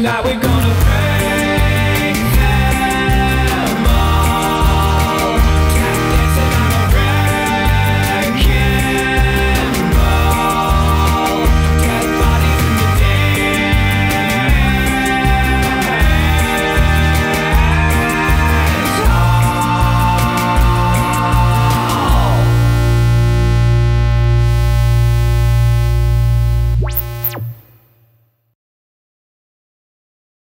tonight we're gonna